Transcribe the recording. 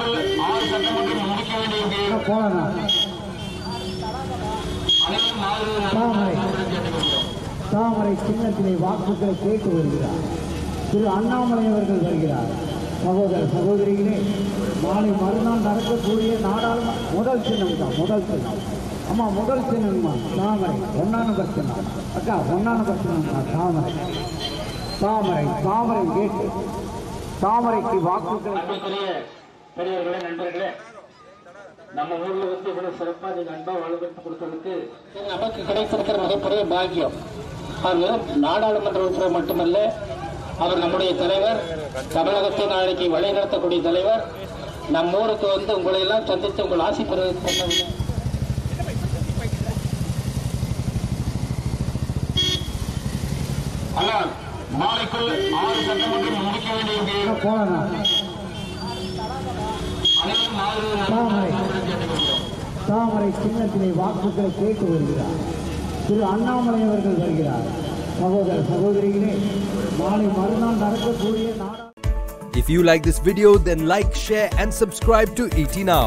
மாலைக்குள் ஆறு சட்டமன்றம் முடிக்க தாமரை சின்னத்திலே வாக்குகளை கேட்டு வருகிறார். திரு அண்ணாமலை அவர்கள் வருகிறார். சகோதர சகோதரிகளே நாளை மறுநாள் நடக்கக்கூடிய நாடாளுமன்ற முதல் சின்னம் தான் முதல் சின்னம். அம்மா முதல் சின்னம்மா தாமரை ஒன்னா நம்பர் சின்னம். அக்கா ஒன்னா நம்பர் சின்னம்மா தாமரை. தாமரை தாமரை கேட்டு தாமரைக்கு வாக்குகள் பெரியவர்களே நண்பர்களே நம்ம ஊர்ல வந்து இவ்வளவு சிறப்பா நீங்க அன்பா வலுவெடுத்து கொடுத்ததுக்கு நமக்கு கிடைத்திருக்கிற மிகப்பெரிய பாக்கியம். அவர் நாடாளுமன்ற உறுப்பினர் மட்டுமல்ல அவர் நம்முடைய தலைவர் தமிழகத்தை நாளைக்கு வழிநடத்தக்கூடிய தலைவர் நம்ம ஊருக்கு வந்து உங்களை எல்லாம் சந்தித்து உங்கள் ஆசி பெறுவதற்கு ஆனால் நாளைக்குள் ஆறு சட்டமன்றம் முடிக்க வேண்டிய போலண்ணா. தாமரை சின்னத்திலே வாக்குகளை கேட்டு வருகிறார் திரு அண்ணாமலை அவர்கள் வருகிறார் சகோதர சகோதரிகளே நாளை மறுநாள் நடக்கக்கூடிய நாடா If you like this video, then like, share, and subscribe to ET Now.